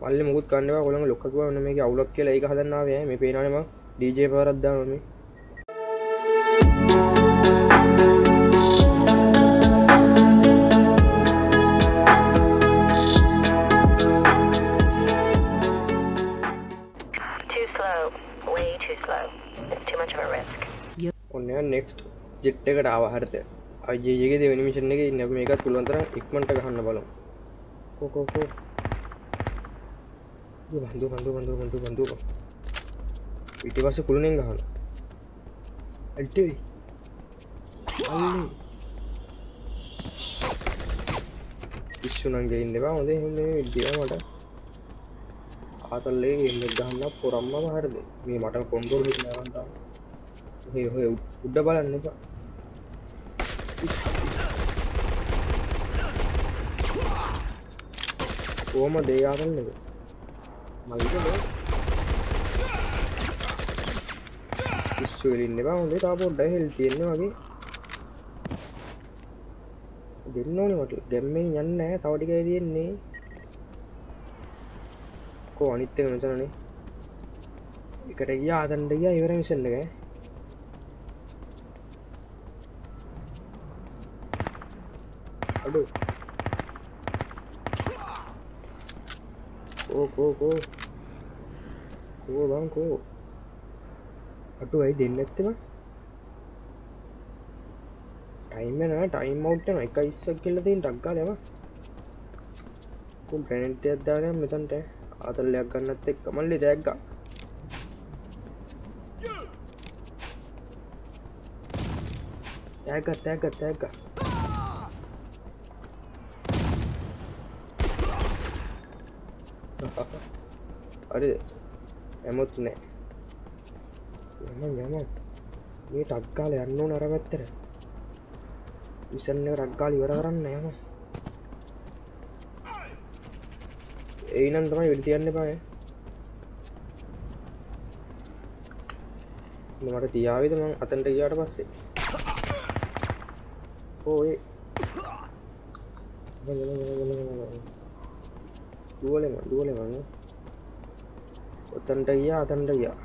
මල්ලි මුකුත් කන්නවා කොළඟ ලොක්කව වන්න මේ අවුලක් කියලා ඒක හදන්නාව මේ පේනනම DJ පරද්දානම Too slow. Way too slow. Too much of a risk. ඔන්න නෙක්ස්ට් ජෙට් එකට ආවහරත අජයගේ දෙවනි මිෂණ එක ඉන්න මේකත් පුළුවන්තර ඉක්මට ගහන්න බලු කෝකෝකෝ බන්දු බඳු බඳු බඳු බඳු ඉටි පස කුළුණෙන් ගහන ඇටයි අල්ලි. විශ්ෂුනන්ගේ ඉන්නවා හොඳ හොඳ විද්‍යාවට ආතල්ලේ එන්න ගහන්න පොරම්ම හරද මේ මට කොන්දොල් හිටනවන්තා හොය හොය උඩ බලන්න එපා. ඕම දේයාගන්නද මල්ක ඉස්චලින්න එපා හොඳේ තා පොඩ්ඩ හෙල් තියෙන්න වගේ. දෙන්න ඕනේ මට. ගැම්මෙන් යන්න තවටිකයි තියෙන්නේ. කෝ අනිත්තක නොතනනේ එකට ගිය ආදන්ඩ ගිය ඉවර මිසන්න එක. අඩු. කෝ කෝ කෝ කෝ බං කෝ. අටු අයි දෙන්න ඇත්තම. ටයිමන ටයිම් අවට්ටන එක ඉස්සක් කියල තින් ටක්ගා ලම කුම් ප්‍රැනට්ති අදදානය මෙතන්ට? අතල්ලයක් ගන්නත් එක් මල්ලි දැක්ගා තෑග තෑග තෑග අරි ඇමුත් නෑ. යම යම මේ ටක්කාල යන්න නරවත්තර විසන්න රක්ගාල ඉවර කරන්න යම ඒනම් තමයි වෙඩි තියන්න පාය මට තියාවිද මං අතන්ට ගියාට පස්සේ? ඕඒ දුවලෙම දුවලෙමන්න ඔත්තන්ට ගියා අතන්ට ගියා.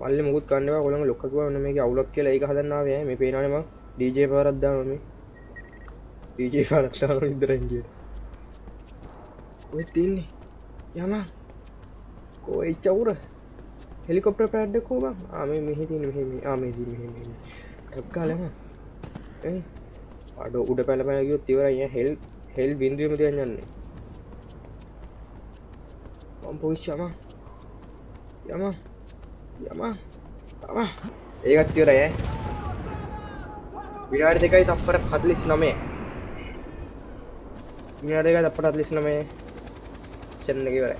මල්ලි මුකුත් කන්නවා කොළඟ ලොක්කව වන්න මේ අවුලක් කියලා ඒක හදන්නාව මේ පේනනම ඩීජේ පරද්දාම ඩීජේ පරත්තාම ඉදරන්ගේ ඔය තින්නේ යම කෝ එච්චවුර හෙලිකොප්ට පැඩ්ඩ කෝබ ආම මෙහිතින් මෙහෙම ආමේදී මෙහෙම ටක්කාලම අඩ උඩ පැලපැනගයොත් තිවරය හෙල් හෙල් බින්දුවම තියන් යන්නේ. පොවිශ්යම යම යම තම ඒකත් තිවරය විනාඩි දෙකයි තප්පර හදලිස් නමේ විනාඩ දෙක තපට හදලිස් නමේ සෙන්නකිවර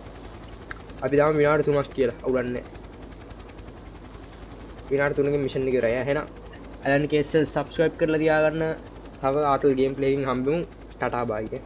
අපි දම විනාට තුනක් කියලා අවුලන්නේ විනාට තුනක මිෂණ කරය හෙන ඇලන් කෙස සබස්ක්‍රයිප් කරලා තියාගන්න තව ආතල් ගේම් පලේින් හම්බිමු ටටා බායික